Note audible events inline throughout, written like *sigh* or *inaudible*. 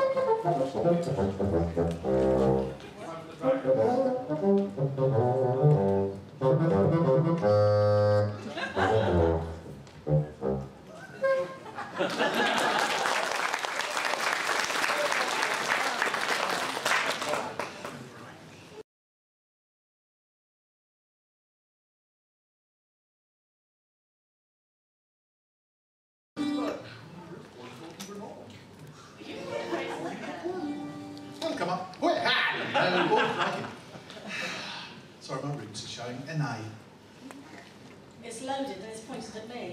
Oh, *laughs* come on. Wait, ah, no, oh, crikey. Sorry, my roots are showing. An A. It's loaded and it's pointed at me.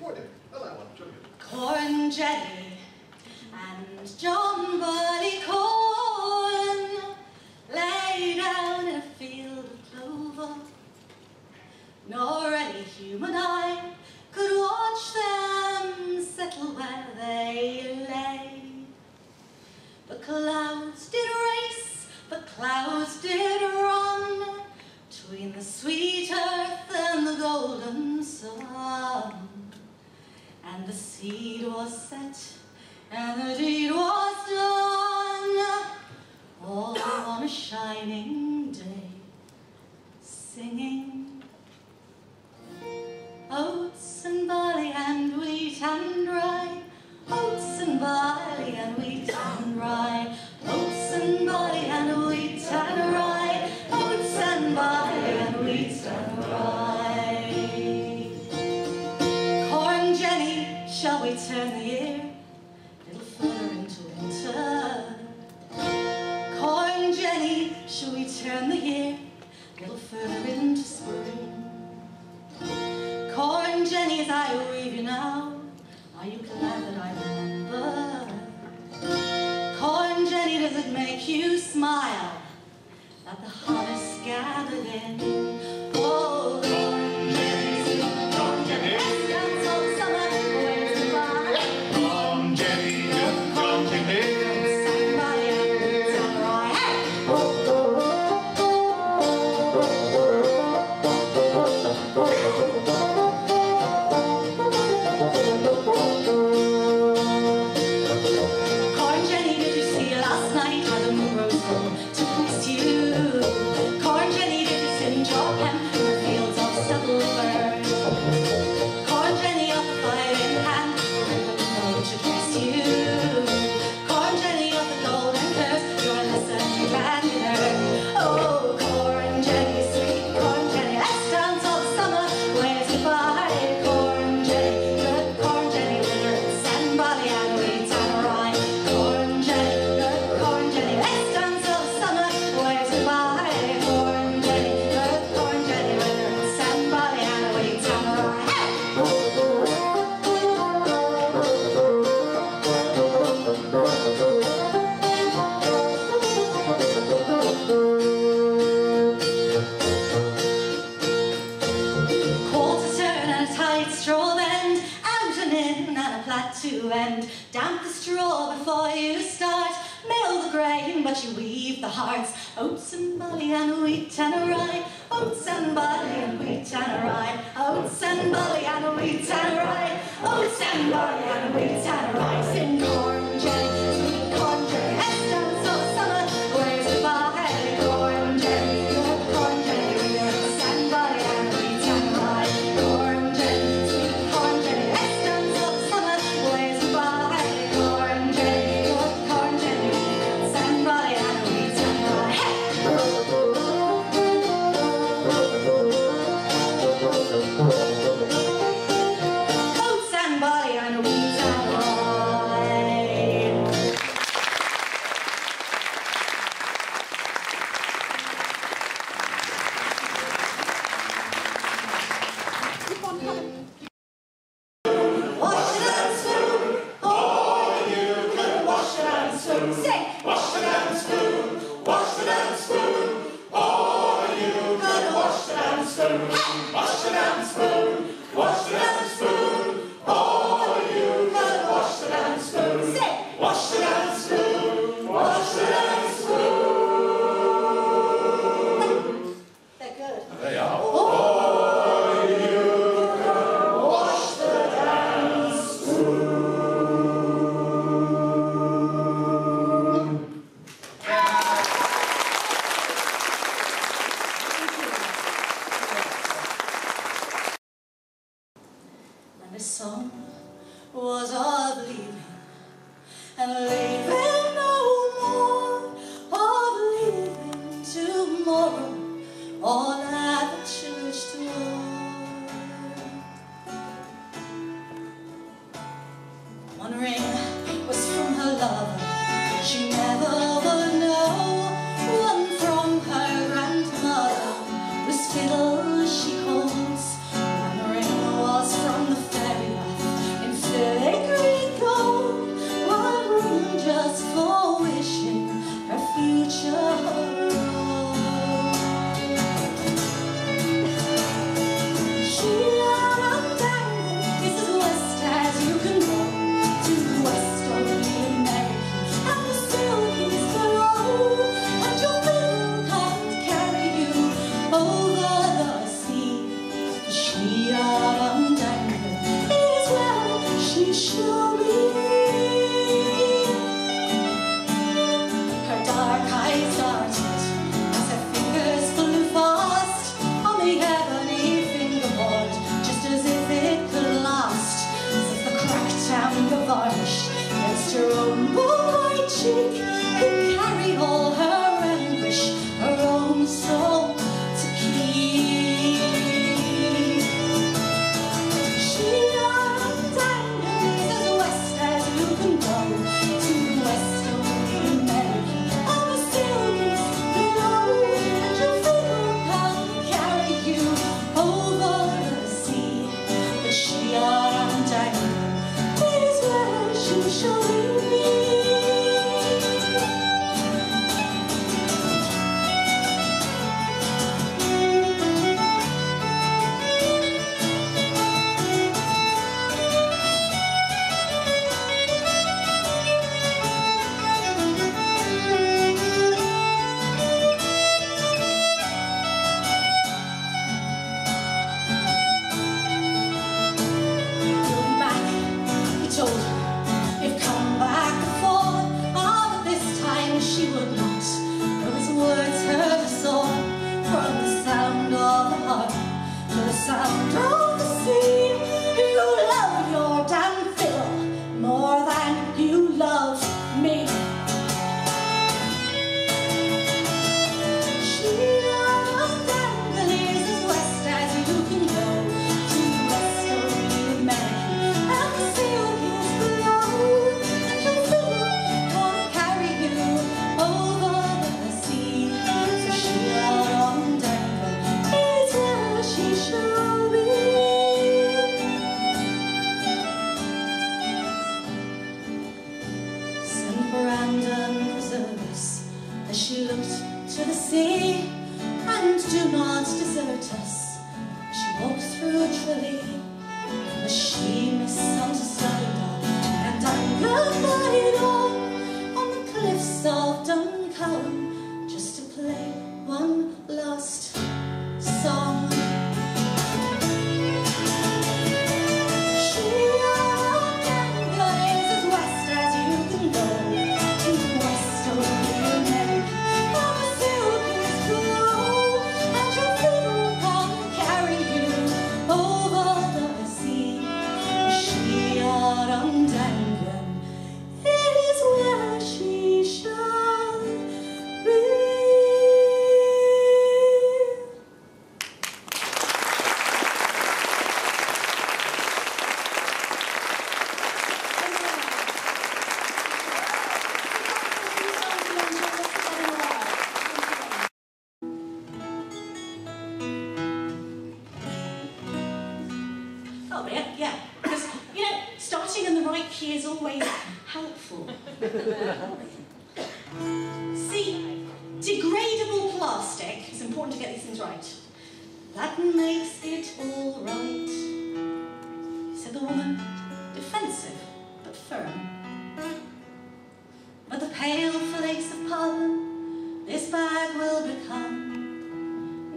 What do? Oh, that one. Jolly good. Corn Jenny and John Barleycorn lay down in a field of clover. Nor any human eye could watch them settle where they lay. The clouds did race, the clouds did run between the sweet earth and the golden sun. And the seed was set, and the deed turn the year little further into winter? Corn Jenny, shall we turn the year little further into spring? Corn Jenny, as I weave you now, are you glad that I remember? Corn Jenny, does it make you smile that the harvest gathered in? And straw bend, out and in and a plateau end. Damp the straw before you start, mill the grain, but you weave the hearts. Oats and barley and wheat and rye, oats and barley and wheat and rye, oats and barley and wheat and rye, oats and barley and wheat and rye. Sing corn spoon. Wash it and spoon, wash it and spoon, this song was all bleeding and leaving.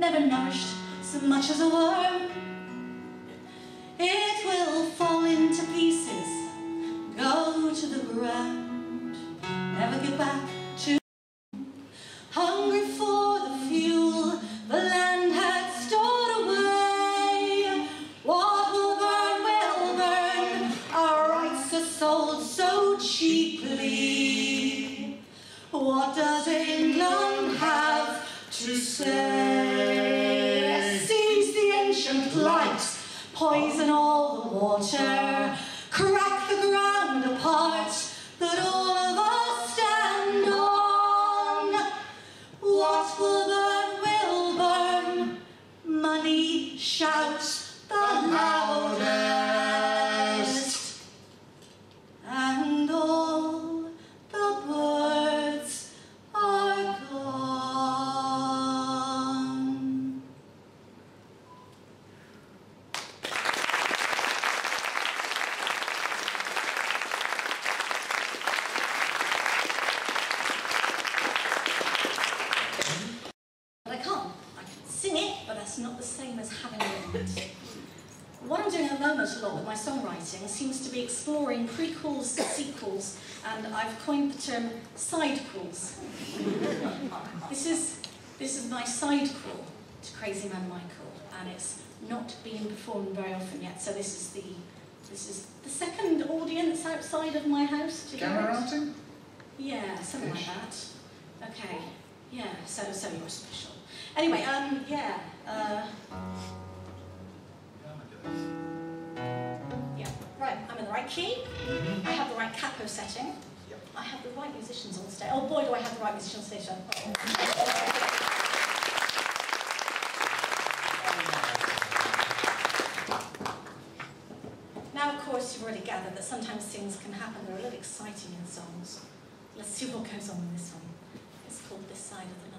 never nourished so much as a worm. It will fall into pieces, go to the ground, never get back. Poison all the water, crack the ground apart exploring prequels, sequels, and I've coined the term sidequels. this is this is my side sidequel to Crazy Man Michael, and it's not being performed very often yet. So this is the this is the second audience outside of my house. to hear Yeah, something Ish. like that. Okay. Yeah, so so you're special. Anyway, um, yeah, uh, yeah, right. Key. Mm-hmm. I have the right capo setting. I have the right musicians on stage. Oh boy, do I have the right musicians on stage. Oh, oh, oh. Now, of course, you've already gathered that sometimes things can happen that are a little exciting in songs. Let's see what goes on in this one. It's called This Side of the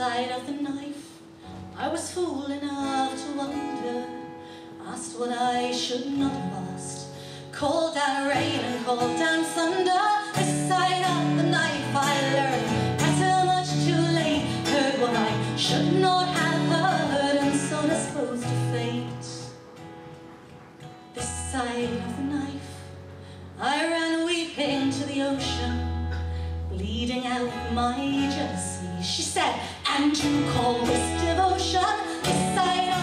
side of the knife, I was fool enough to wonder, asked what I should not have asked, called down rain and called down thunder. This side of the knife, I learned better much too late, heard what I should not have heard, and so disposed to fate. This side of the knife, I ran weeping to the ocean bleeding out my jealousy. She said, and you call this devotion? This side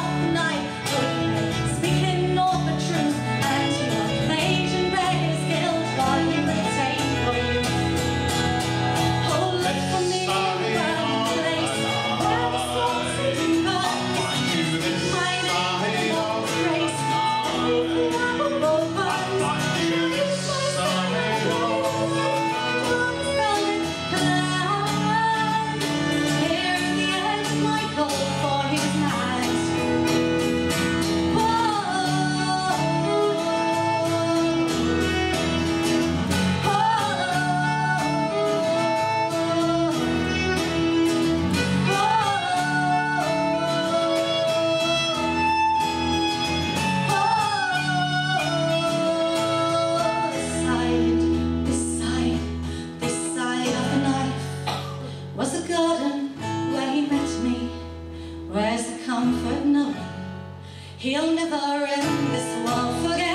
he'll never end this world forget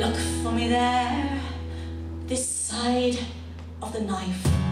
Look for me there, this side of the knife.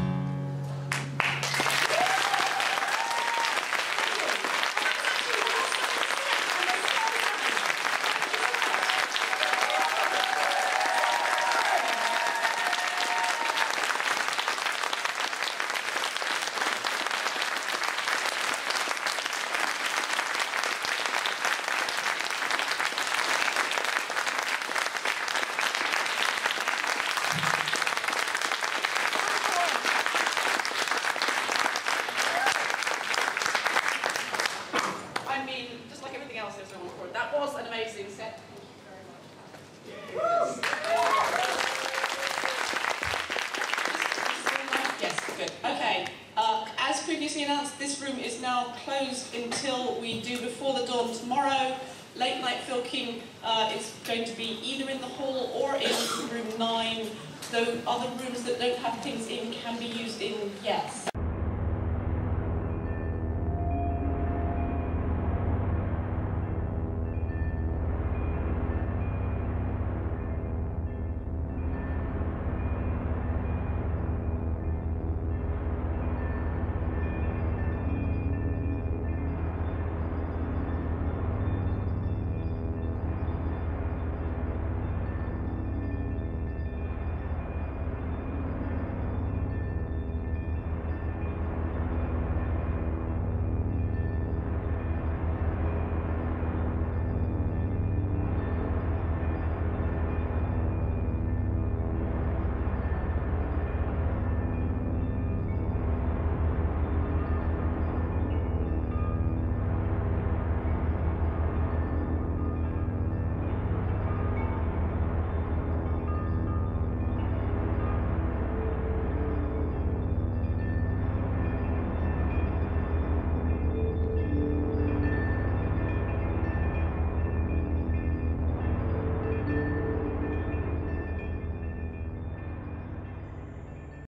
Closed until we do Before the Dawn tomorrow. Late Night Filking uh, is going to be either in the hall or in room 9. Though other rooms that don't have things in can be used in yes.